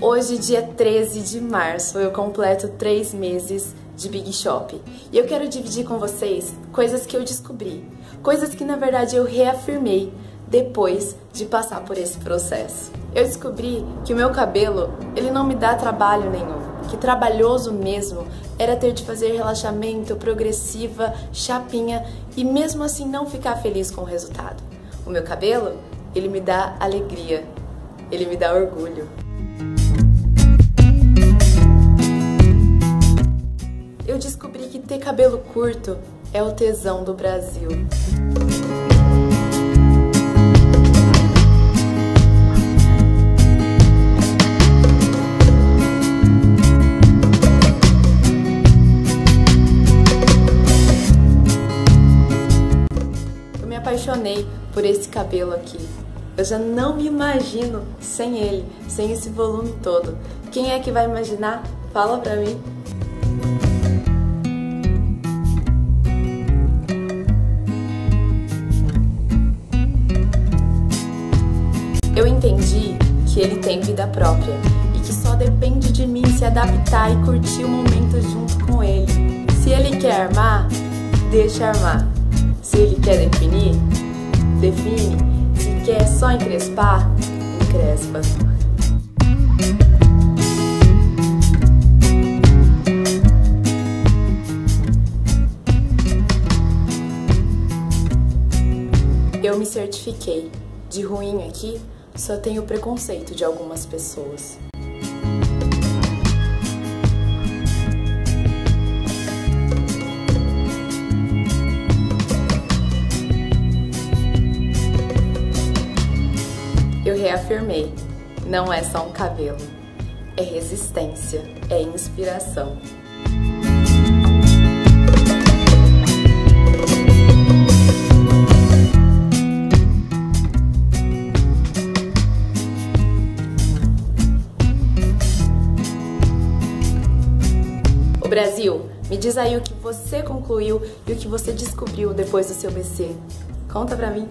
Hoje, dia 13 de março, eu completo três meses de Big Shop. E eu quero dividir com vocês coisas que eu descobri, coisas que na verdade eu reafirmei depois de passar por esse processo. Eu descobri que o meu cabelo, ele não me dá trabalho nenhum, que trabalhoso mesmo era ter de fazer relaxamento, progressiva, chapinha e mesmo assim não ficar feliz com o resultado. O meu cabelo, ele me dá alegria, ele me dá orgulho. Eu descobri que ter cabelo curto é o tesão do Brasil. Eu me apaixonei por esse cabelo aqui. Eu já não me imagino sem ele, sem esse volume todo. Quem é que vai imaginar? Fala pra mim. Eu entendi que ele tem vida própria e que só depende de mim se adaptar e curtir o momento junto com ele. Se ele quer armar, deixa armar. Se ele quer definir, define. Se quer só encrespar, encrespa. Eu me certifiquei. De ruim aqui, só tenho preconceito de algumas pessoas. Eu reafirmei: não é só um cabelo, é resistência, é inspiração. Brasil, me diz aí o que você concluiu e o que você descobriu depois do seu BC. Conta pra mim.